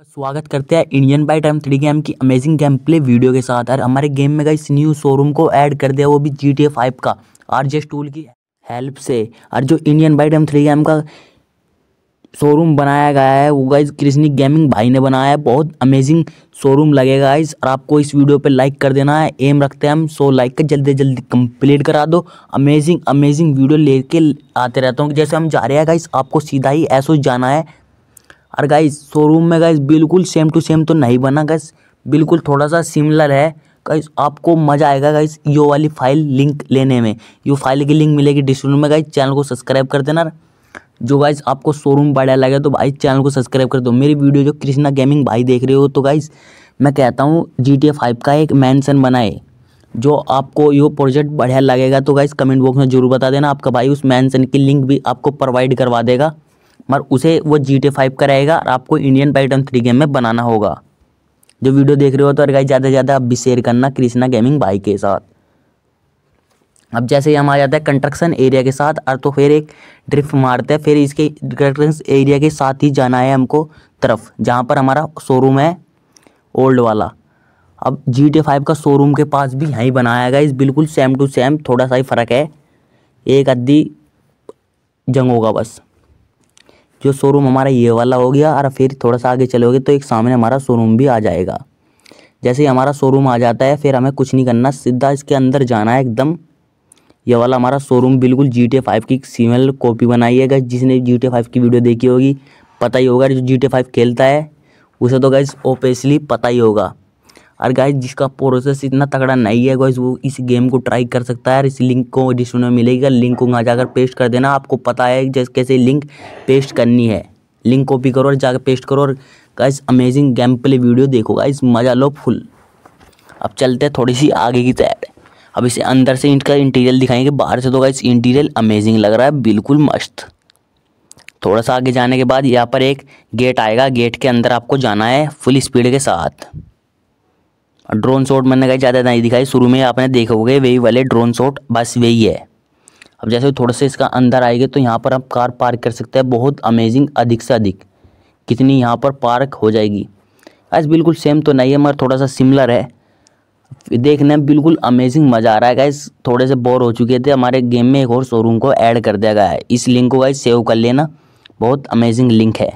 स्वागत करते हैं Indian by time three game की अमेजिंग गेम प्ले वीडियो के साथ। और हमारे गेम में गाइस न्यू शोरूम को ऐड कर दिया, वो भी जी टी ए फाइव का। आर जे टूल की हेल्प से। और जो Indian by time three game का शोरूम बनाया गया है, वो गाइज़ कृष्णिक गेमिंग भाई ने बनाया है। बहुत अमेजिंग शोरूम लगेगा गाइज़ और आपको इस वीडियो पे लाइक कर देना है। एम रखते हैं हम। सो लाइक का जल्दी जल्दी कंप्लीट करा दो। अमेजिंग अमेजिंग वीडियो लेके आते रहता हूँ। जैसे हम जा रहे हैं गाइज़ आपको सीधा ही ऐसो जाना है। और गाइस शोरूम में गाइस बिल्कुल सेम टू सेम तो नहीं बना गाइस बिल्कुल थोड़ा सा सिमिलर है। गाइस आपको मज़ा आएगा गाइस यो वाली फ़ाइल लिंक लेने में। यो फ़ाइल की लिंक मिलेगी डिस्क्रिप्शन में गाइस चैनल को सब्सक्राइब कर देना। जो गाइस आपको शोरूम बढ़िया लगे तो भाई चैनल को सब्सक्राइब कर दो। मेरी वीडियो जो कृष्णा गेमिंग भाई देख रहे हो तो गाइस मैं कहता हूँ जी टी फाइव का एक मैंसन बनाए। जो आपको यो प्रोजेक्ट बढ़िया लगेगा तो गाइस कमेंट बॉक्स में ज़रूर बता देना। आपका भाई उस मैंसन की लिंक भी आपको प्रोवाइड करवा देगा। मगर उसे वो जी टी फाइव का रहेगा और आपको इंडियन पाइटन थ्री गेम में बनाना होगा। जो वीडियो देख रहे हो तो गाइस ज़्यादा से ज़्यादा अब भी शेयर करना कृष्णा गेमिंग भाई के साथ। अब जैसे ही हम आ जाते हैं कंस्ट्रक्शन एरिया के साथ, और तो फिर एक ड्रिफ्ट मारते हैं, फिर इसके कंस्ट्रक्शन एरिया के साथ ही जाना है हमको तरफ़, जहाँ पर हमारा शोरूम है ओल्ड वाला। अब जी टी फाइव का शोरूम के पास भी यहीं बनाया गया इस बिल्कुल सेम टू सेम थोड़ा सा ही फ़र्क है। एक अद्दी जंग होगा बस। जो शोरूम हमारा ये वाला हो गया और फिर थोड़ा सा आगे चलोगे तो एक सामने हमारा शोरूम भी आ जाएगा। जैसे ही हमारा शोरूम आ जाता है, फिर हमें कुछ नहीं करना, सीधा इसके अंदर जाना है एकदम। ये वाला हमारा शोरूम बिल्कुल जी टी फाइव की सीमेल कॉपी बनाई है जिसने जी टी फाइव की वीडियो देखी होगी, पता ही होगा जो जी टी फाइव खेलता है, उसे तो गैस ओपेसली पता ही होगा। और गाइस जिसका प्रोसेस इतना तगड़ा नहीं है गाइस वो इस गेम को ट्राई कर सकता है और इस लिंक को डिस्क्रिप्शन में मिलेगा। लिंक को वहाँ जाकर पेस्ट कर देना। आपको पता है जैसे कैसे लिंक पेस्ट करनी है। लिंक कॉपी करो और जाकर पेस्ट करो और guys amazing game play video देखो गाइस मज़ा लो फुल अब चलते हैं थोड़ी सी आगे की तैयार अब इसे अंदर से इनका इंटीरियल दिखाएँगे। बाहर से तो गाइस इंटीरियल अमेजिंग लग रहा है, बिल्कुल मस्त। थोड़ा सा आगे जाने के बाद यहाँ पर एक गेट आएगा। गेट के अंदर आपको जाना है फुल स्पीड के साथ। ड्रोन शॉट मैंने कहीं, ज़्यादा नहीं दिखाई, शुरू में आपने देखोगे वही वाले ड्रोन शॉट, बस वही है। अब जैसे थोड़ा सा इसका अंदर आएँगे तो यहाँ पर आप कार पार्क कर सकते हैं, बहुत अमेजिंग अधिक से अधिक। कितनी यहाँ पर पार्क हो जाएगी। आज बिल्कुल सेम तो नहीं है, मगर थोड़ा सा सिमिलर है। देखने में बिल्कुल अमेजिंग मज़ा आ रहा है गाइस थोड़े से बोर हो चुके थे, हमारे गेम में एक और शोरूम को ऐड कर दिया गया है। इस लिंक को गाइस सेव कर लेना। बहुत अमेजिंग लिंक है।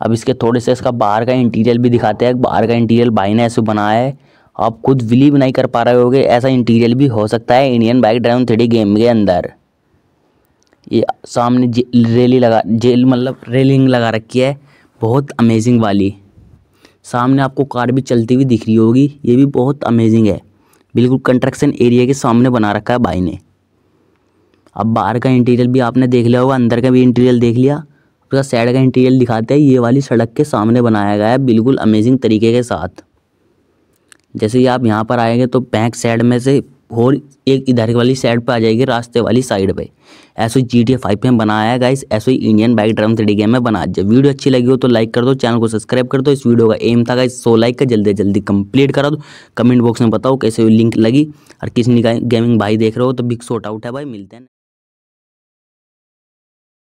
अब इसके थोड़े से इसका बाहर का इंटीरियर भी दिखाते हैं। बाहर का इंटीरियर भाई ने ऐसे बनाया है। आप खुद बिलीव नहीं कर पा रहे होगे, ऐसा इंटीरियर भी हो सकता है Indian bike drive three game के अंदर। ये सामने रेली लगा, जेल मतलब रेलिंग लगा रखी है। बहुत अमेजिंग वाली। सामने आपको कार भी चलती हुई दिख रही होगी। ये भी बहुत अमेजिंग है। बिल्कुल कंस्ट्रक्शन एरिया के सामने बना रखा है भाई ने। अब बाहर का इंटीरियर भी आपने देख लिया होगा, अंदर का भी इंटीरियर देख लिया। उसका साइड का इंटीरियर दिखाते हैं। ये वाली सड़क के सामने बनाया गया है, बिल्कुल अमेजिंग तरीके के साथ। जैसे ही आप यहाँ पर आएँगे तो बैक साइड में से और एक इधर वाली साइड पर आ जाएगी, रास्ते वाली साइड पे। ऐसे जी टी फाइव में बनाया है गाइस ऐसे ही Indian bike drum three game में बना जब वीडियो अच्छी लगी हो तो लाइक कर दो चैनल को सब्सक्राइब कर दो। इस वीडियो का एम था गाइस सो लाइक का जल्दी जल्दी कंप्लीट करा दो। कमेंट बॉक्स में बताओ कैसे लिंक लगी। और किसने गेमिंग भाई देख रहे हो तो बिग शॉट आउट है भाई, मिलते हैं।